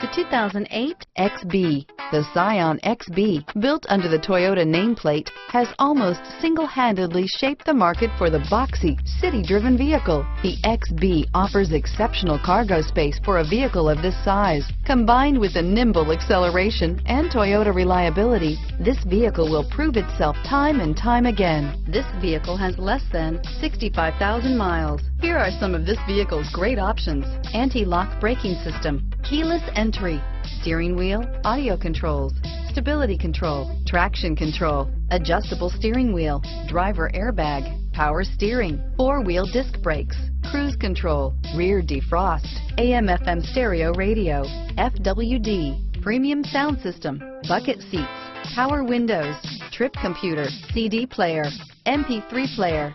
The 2008 XB. The Scion XB, built under the Toyota nameplate, has almost single-handedly shaped the market for the boxy, city-driven vehicle. The XB offers exceptional cargo space for a vehicle of this size. Combined with the nimble acceleration and Toyota reliability, this vehicle will prove itself time and time again. This vehicle has less than 65,000 miles. Here are some of this vehicle's great options. Anti-lock braking system, keyless entry, steering wheel, audio controls, stability control, traction control, adjustable steering wheel, driver airbag, power steering, four-wheel disc brakes, cruise control, rear defrost, AM FM stereo radio, FWD, premium sound system, bucket seats, power windows, trip computer, CD player, MP3 player,